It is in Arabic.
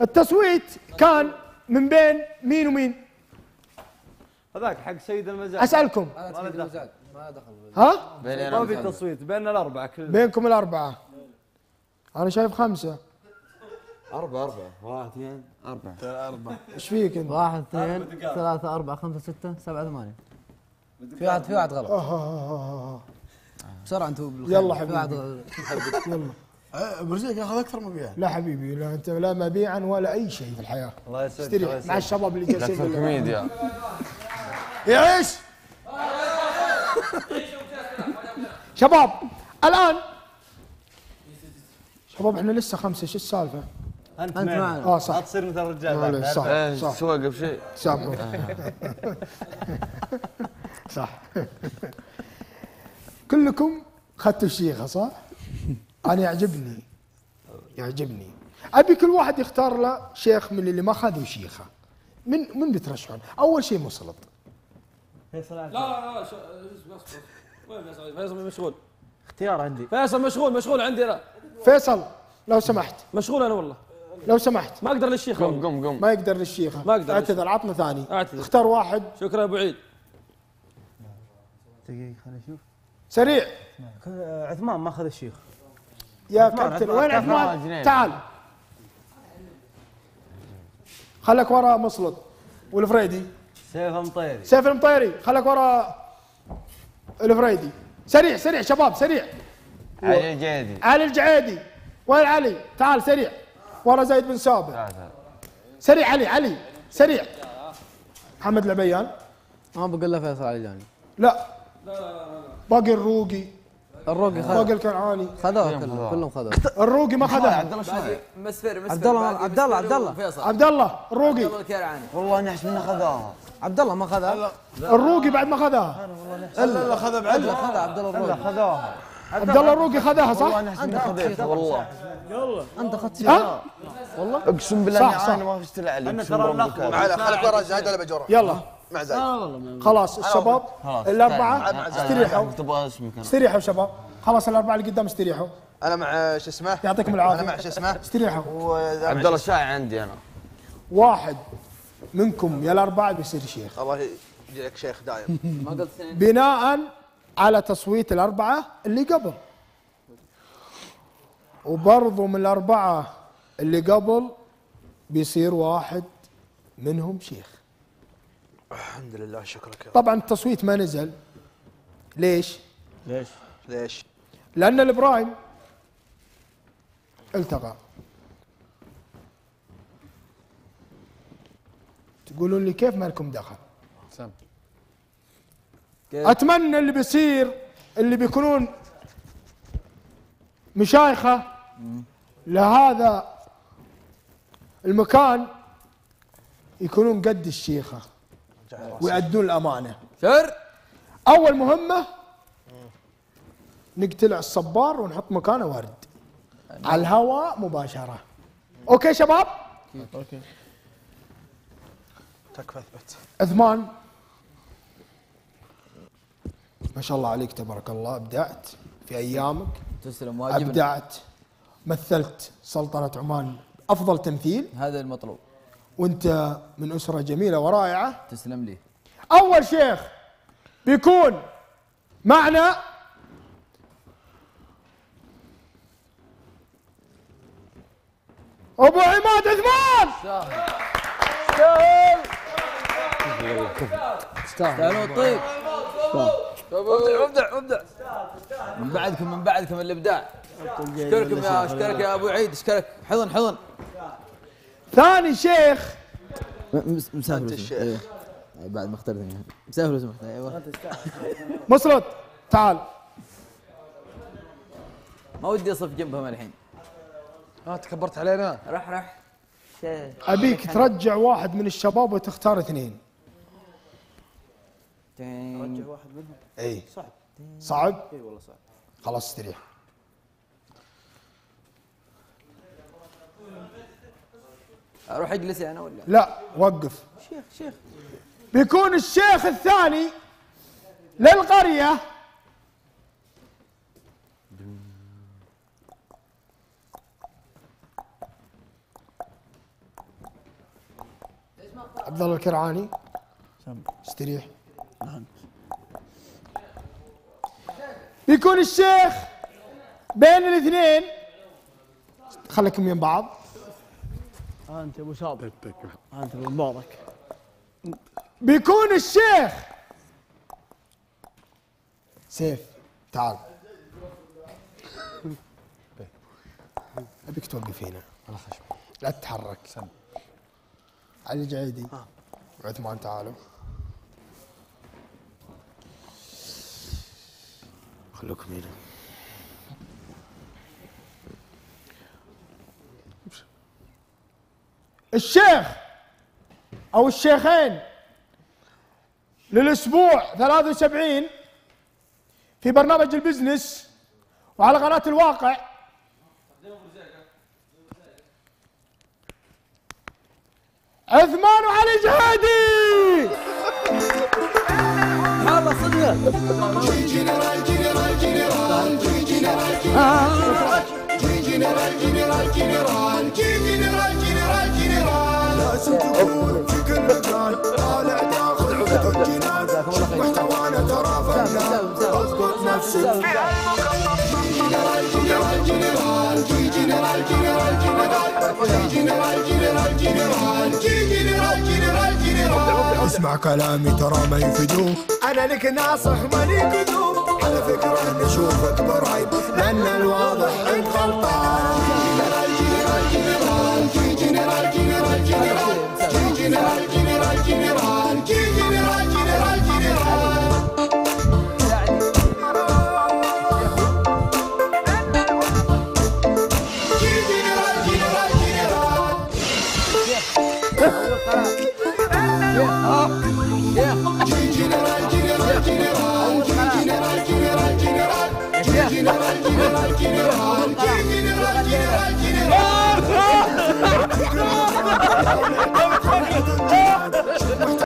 التصويت كان من بين مين ومين؟ هذاك حق سيد المزاد. أسألكم. ما دخل ها؟ ما في تصويت بيننا الأربعة كلنا بينكم الأربعة. أنا شايف خمسة. أربعة أربعة. واحد اثنين أربعة. إيش فيك أنت؟ واحد اثنين ثلاثة أربعة خمسة ستة سبعة ثمانية. في واحد في واحد غلط. آه، آه، آه، آه. بسرعة أنتم بالخير. يلا حبيبي. يلا. برزيق ياخذ أكثر مبيع لا حبيبي لا أنت لا مبيعا ولا أي شيء في الحياة. الله يسعدك مع الشباب اللي جالسين بالله. كوميديا يعيش شباب الآن شباب إحنا لسه خمسة شو السالفة؟ أنت أنت معنا. آه صح. لا تصير مثل الرجال. معليش، بعد. صح صح. توقف شيء. سامحوا صح. كلكم اخذتوا الشيخه صح؟ أنا يعجبني. يعجبني. أبي كل واحد يختار له شيخ من اللي ما اخذوا شيخه. من من بترشحون؟ أول شيء مسلط. فيصل لا لا لا فيصل؟ فيصل مشغول. اختيار عندي. فيصل مشغول مشغول عندي لا فيصل لو سمحت. مشغول أنا والله. لو سمحت. ما أقدر للشيخ قم. قم قم. ما يقدر للشيخة. ما أقدر اعتذر عطنا ثاني. أعتذر. اختار واحد. شكرا يا أبو عيد. دقيقة خليني أشوف. سريع. عثمان ما أخذ الشيخ. يا كابتن وين عثمان. تعال. خلك ورا مسلط. والفريدي. سيف مطيري. سيف المطيري خلك ورا الفريدي. سريع سريع شباب سريع. علي جعيدي علي الجعيدي. وين علي؟ تعال سريع. ورا زيد بن سابر. سريع علي علي. سريع. محمد العبيان. ما بقول له فيصل علي جاني. لا. باقي الروقي. الروقي باقي خذ الكنعاني خذوه كلهم كلهم خذوه الروقي ما خذها. عبد الله شوي. مسفر مسفر. عبد الله- عبد الله- عبد الله. عبد الله الروقي. عبد الله الكيرعاني والله نحس منه خذاها. عبد الله ما خذها؟ الروقي بعد ما خذها إلا خذ بعد. الا خذها عبد الله الروقي. خذوها عبد الله الروقي خذاها صح؟ والله نحس منه خذيتها والله. أنت اخذت شيء. ها؟ أقسم بالله صح، إني صح. عاني ما اشتري علي أنا أقسم ترى بالله ناخذ معنا خليك ورا زايد ولا بجوره يلا. مع زايد خلاص الشباب خلاص الأربعة أنا- أنا استريحوا. تبغى اسمك أنا استريحوا شباب. خلاص الأربعة اللي قدام استريحوا. أنا مع شو اسمه؟ يعطيكم أنا مع العافيه شو اسمه؟ استريحوا. مع عبد الله الشاعي عندي أنا. واحد منكم يا الأربعة بيصير شيخ. الله يجيك شيخ دايم. ما قلت اثنين بناء على تصويت الأربعة اللي قبل. وبرضو من الأربعة اللي قبل بيصير واحد منهم شيخ. الحمد لله شكرك يا رب طبعا التصويت ما نزل ليش؟ ليش؟ ليش؟ لأن الإبراهيم التقى تقولون لي كيف ما لكم دخل كيف؟ أتمنى اللي بيصير اللي بيكونون مشايخة لهذا المكان يكونون قد الشيخة ويأدون الأمانة. شر أول مهمة نقتلع الصبار ونحط مكانه ورد على الهواء مباشرة. أوكي شباب؟ تكفى اثبت عثمان. ما شاء الله عليك تبارك الله. أبدعت في أيامك. تسلم واجب أبدعت. مثلت سلطنة عمان. أفضل تمثيل. هذا المطلوب. وانت من أسرة جميلة ورائعة. تسلم لي. أول شيخ بيكون معنا أبو عماد عثمان. تعالوا الطيب ابدع ابدع ابدع من بعدكم من بعدكم الإبداع. اشكركم يا اشكرك يا أبو عيد اشكرك حضن حضن. ثاني شيخ. مسافر. الشيخ. إيه. بعد ما اخترتني مسافر اسمه أيوه. مسرد تعال. ما ودي أصف جنبهم الحين. ها تكبرت علينا. راح راح. شيخ. أبيك ترجع واحد من الشباب وتختار اثنين. تين. إي. صعب. صعب؟ إي والله صعب. خلاص استريح أروح أجلس أنا ولا؟ لا وقف. شيخ شيخ. بيكون الشيخ الثاني للقرية. عبد الله الكرعاني. استريح. نعم بيكون الشيخ بين الاثنين. خليكم من بعض. أنت أبو صابر أنت أبو مبارك. بيكون الشيخ. سيف تعال. أبيك توقف هنا. لا تتحرك. علي الجعيدي عثمان تعالوا. خلوكم هنا. الشيخ أو الشيخين للأسبوع 73 في برنامج البزنس وعلى قناة الواقع. عثمان وعلي جهادي! يلا صدق اسمع كلامي ترى ما يفيدوك أنا لك ناصح ماني كذوب على فكرة نشوفك برايب لأن الواضح انت غلطان يا